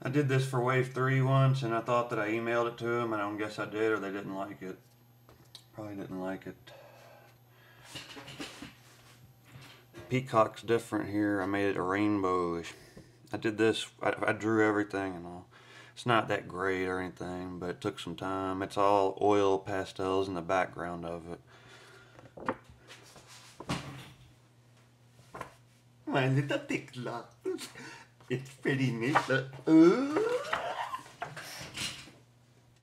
I did this for Wave 3 once, and I thought that I emailed it to them, and I don't guess I did, or they didn't like it. Probably didn't like it. Peacock's different here. I made it a rainbowish. I did this, I, I drew everything and all. It's not that great or anything, but it took some time. It's all oil pastels in the background of it. My little pixel. It's pretty neat. Look. Ooh.